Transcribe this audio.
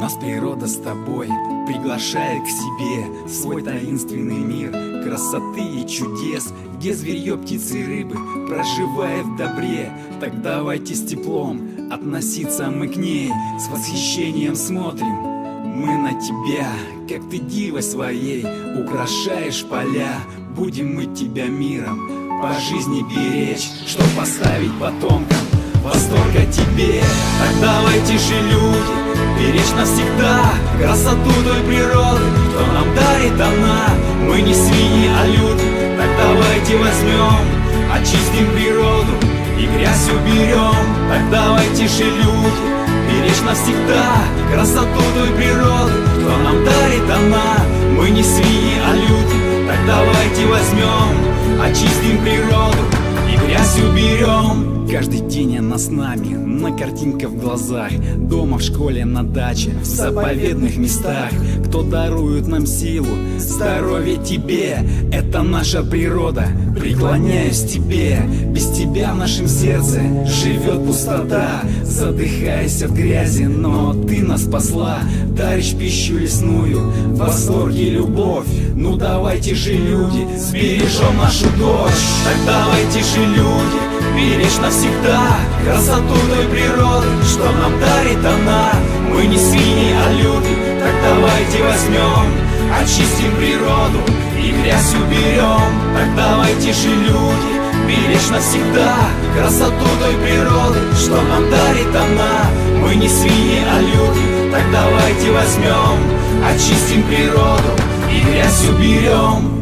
Нас природа с тобой приглашает к себе свой таинственный мир красоты и чудес, где зверье, птицы и рыбы проживает в добре. Так давайте с теплом относиться мы к ней, с восхищением смотрим. Мы на тебя, как ты дивой своей, украшаешь поля, будем мы тебя миром по жизни беречь, чтоб поставить потомкам восторг о тебе. Так давайте же люди беречь навсегда Красоту той природы, что нам дарит она Мы не свиньи, а люди, так давайте возьмем Очистим природу и грязь уберем. Так давайте же люди беречь навсегда Красоту той природы, что нам дарит она Мы не свиньи, а люди, так давайте возьмем Очистим природу и грязь уберем Каждый день она с нами, на картинках в глазах Дома, в школе, на даче, в заповедных местах. Кто дарует нам силу, здоровье тебе. Это наша природа, преклоняюсь тебе. Без тебя в нашем сердце живет пустота. Задыхаясь от грязи, но ты нас спасла. Даришь пищу лесную, восторг и любовь. Ну давайте же, люди, сбережем нашу дочь. Так давайте же, люди, беречь навсегда Красоту той природы, что нам дарит она. Мы не свиньи, а люди, так давайте возьмем Очистим природу и грязь уберем. Так давайте же, люди, беречь навсегда Красоту той природы, что нам дарит она. Мы не свиньи, а люди, так давайте возьмем Очистим природу и грязь уберем